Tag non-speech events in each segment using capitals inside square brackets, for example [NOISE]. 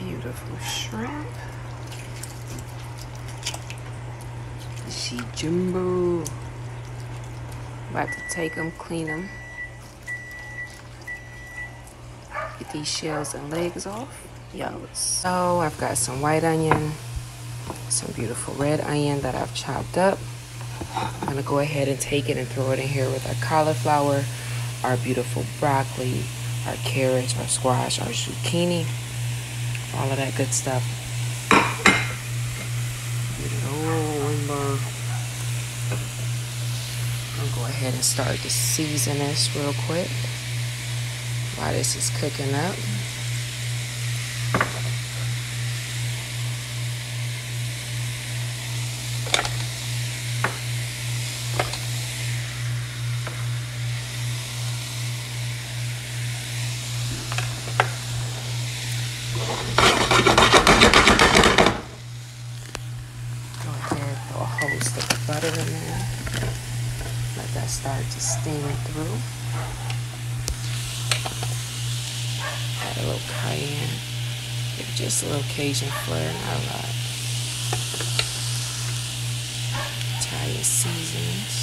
Beautiful shrimp. She jumbo. About to take them, clean them. Get these shells and legs off. Yo, so I've got some white onion, some beautiful red onion that I've chopped up. I'm gonna go ahead and take it and throw it in here with our cauliflower, our beautiful broccoli, our carrots, our squash, our zucchini, all of that good stuff. Get it all in there. I'm go ahead and start to season this real quick while this is cooking up. Butter in there. Let that start to steam through. Add a little cayenne. Give just a little Cajun flair, not a lot. Italian seasonings.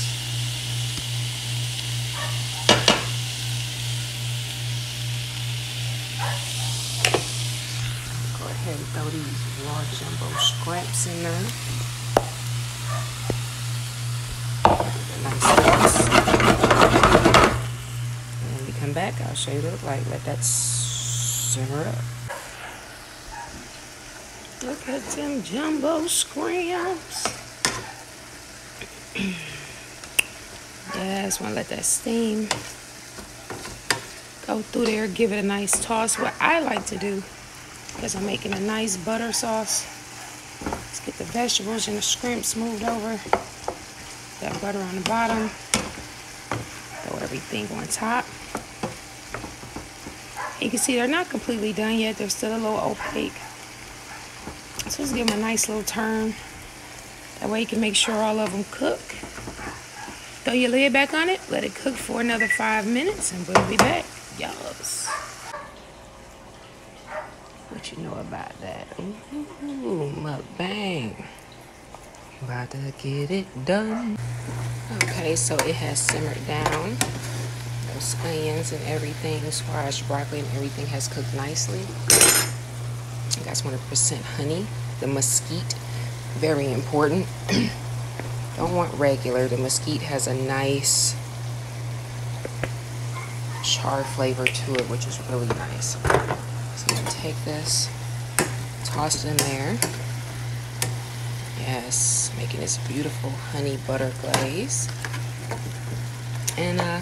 Go ahead and throw these raw jumbo scraps in there. Come back, I'll show you what it look like. Let that simmer up. Look at them jumbo scrimps. [CLEARS THROAT] just want to let that steam go through there. Give it a nice toss. What I like to do, because I'm making a nice butter sauce, let's get the vegetables and the scrimps moved over. That butter on the bottom. Throw everything on top. You can see they're not completely done yet. They're still a little opaque. So let's give them a nice little turn. That way you can make sure all of them cook. Throw your lid back on it. Let it cook for another five minutes and we'll be back. Yes. What you know about that? Ooh, mukbang. About to get it done. Okay, so it has simmered down. Onions and everything, squash, broccoli, and everything has cooked nicely. You guys 100% honey. The mesquite, very important. [CLEARS THROAT] Don't want regular. The mesquite has a nice char flavor to it, which is really nice. So I'm gonna take this, toss it in there. Yes, making this beautiful honey butter glaze. And uh,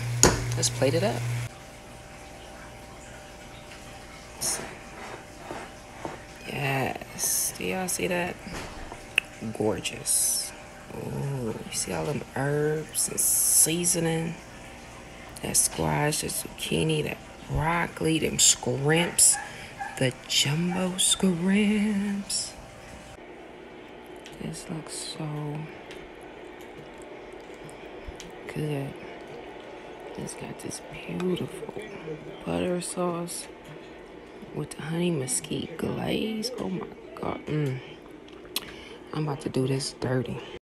let's plate it up. Yes, do y'all see that? Gorgeous. Ooh, you see all them herbs and seasoning? That squash, the zucchini, that broccoli, them scrimps, the jumbo scrimps. This looks so good. It's got this beautiful butter sauce with the honey mesquite glaze. Oh my god. Mm. I'm about to do this dirty.